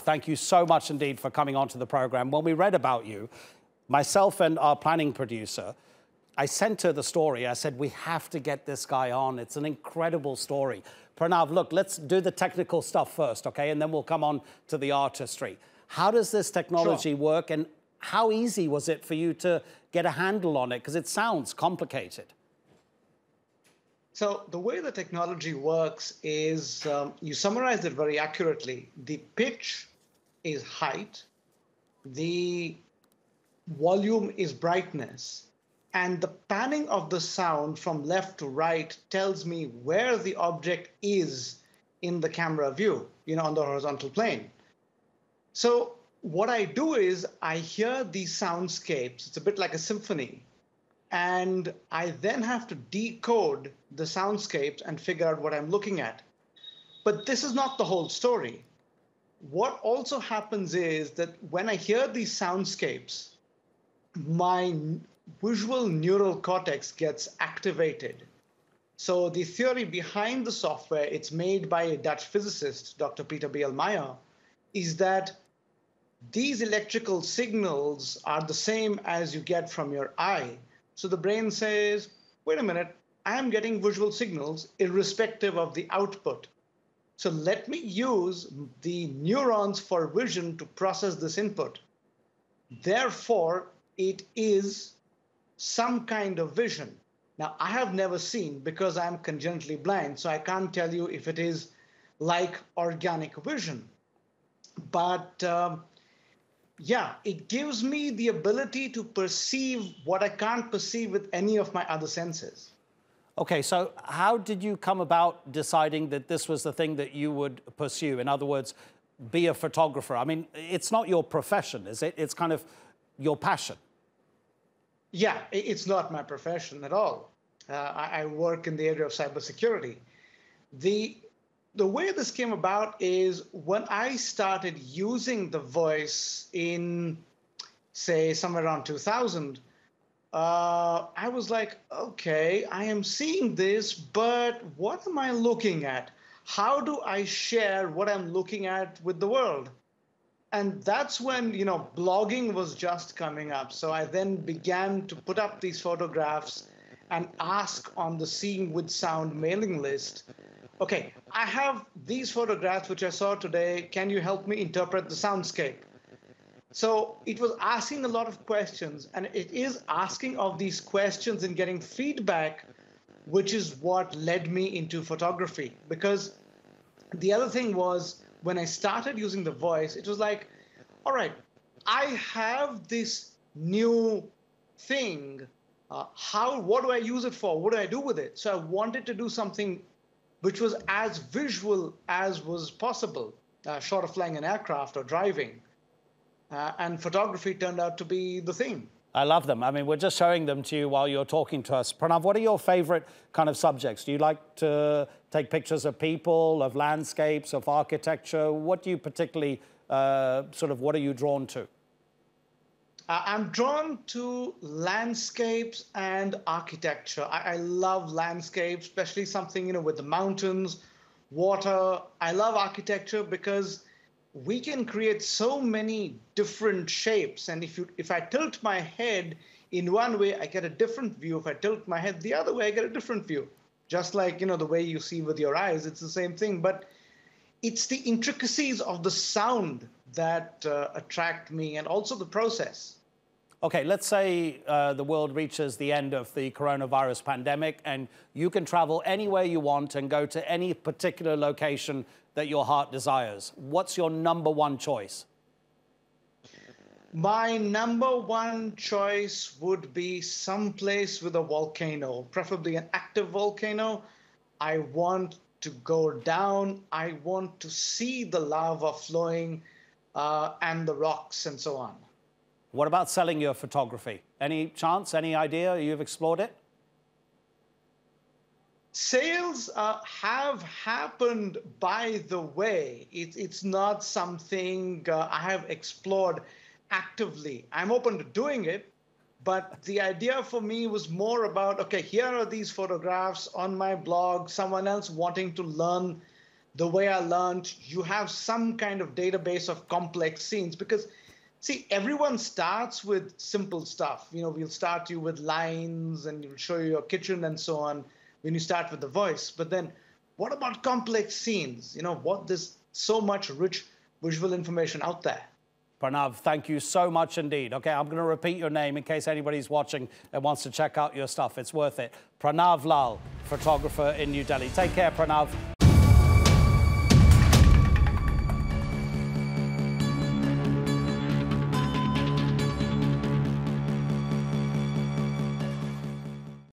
Thank you so much indeed for coming onto the program. When we read about you, myself and our planning producer, I sent her the story. I said, we have to get this guy on. It's an incredible story. Pranav, look, let's do the technical stuff first, okay? And then we'll come on to the artistry. How does this technology sure. work and how easy was it for you to get a handle on it? Because it sounds complicated. So the way the technology works is um, you summarized it very accurately. The pitch is height, the volume is brightness, and the panning of the sound from left to right tells me where the object is in the camera view, you know, on the horizontal plane. So what I do is I hear these soundscapes. It's a bit like a symphony. And I then have to decode the soundscapes and figure out what I'm looking at. But this is not the whole story. What also happens is that when I hear these soundscapes, my visual neural cortex gets activated. So the theory behind the software, it's made by a Dutch physicist, Dr. Peter B.L. Meijer, is that these electrical signals are the same as you get from your eye. So the brain says, wait a minute, I am getting visual signals irrespective of the output. So let me use the neurons for vision to process this input. Therefore, it is some kind of vision. Now, I have never seen because I'm congenitally blind, so I can't tell you if it is like organic vision. But um, yeah, it gives me the ability to perceive what I can't perceive with any of my other senses. Okay, so how did you come about deciding that this was the thing that you would pursue? In other words, be a photographer. I mean, it's not your profession, is it? It's kind of your passion. Yeah, it's not my profession at all. Uh, I, I work in the area of cybersecurity. The the way this came about is when I started using the voice in, say, somewhere around 2000, uh, I was like, okay, I am seeing this, but what am I looking at? How do I share what I'm looking at with the world? And that's when, you know, blogging was just coming up. So I then began to put up these photographs and ask on the Seeing with Sound mailing list okay, I have these photographs which I saw today. Can you help me interpret the soundscape? So it was asking a lot of questions, and it is asking of these questions and getting feedback, which is what led me into photography. Because the other thing was when I started using the voice, it was like, all right, I have this new thing. Uh, how? What do I use it for? What do I do with it? So I wanted to do something which was as visual as was possible, uh, short of flying an aircraft or driving. Uh, and photography turned out to be the thing. I love them. I mean, we're just showing them to you while you're talking to us. Pranav, what are your favorite kind of subjects? Do you like to take pictures of people, of landscapes, of architecture? What do you particularly, uh, sort of, what are you drawn to? Uh, I'm drawn to landscapes and architecture. I, I, love landscapes, especially something you know with the mountains, water. I love architecture because we can create so many different shapes. And if you if I tilt my head in one way, I get a different view. If I tilt my head the other way, I get a different view. Just like you know the way you see with your eyes, it's the same thing. But it's the intricacies of the sound that uh, attract me and also the process. Okay, let's say uh, the world reaches the end of the coronavirus pandemic and you can travel anywhere you want and go to any particular location that your heart desires. What's your number one choice? My number one choice would be someplace with a volcano, preferably an active volcano. I want to go down. I want to see the lava flowing uh, and the rocks and so on. What about selling your photography? Any chance, any idea you've explored it? Sales uh, have happened by the way. It, it's not something uh, I have explored actively. I'm open to doing it, but the idea for me was more about okay, here are these photographs on my blog, someone else wanting to learn the way I learned, you have some kind of database of complex scenes because see, everyone starts with simple stuff. You know, we'll start you with lines and we'll show you your kitchen and so on when you start with the voice. But then what about complex scenes? You know, what there's so much rich visual information out there. Pranav, thank you so much indeed. Okay, I'm going to repeat your name in case anybody's watching and wants to check out your stuff. It's worth it. Pranav Lal, photographer in New Delhi. Take care, Pranav.